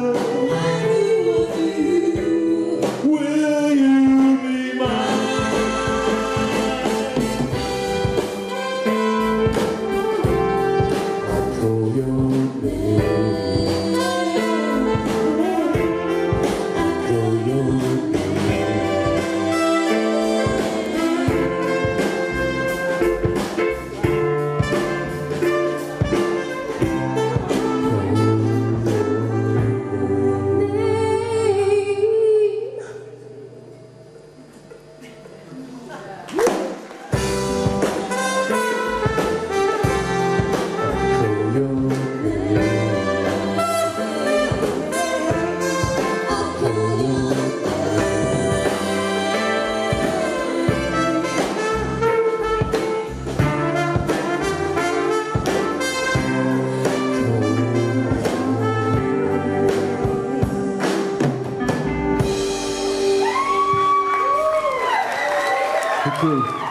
wonder, You.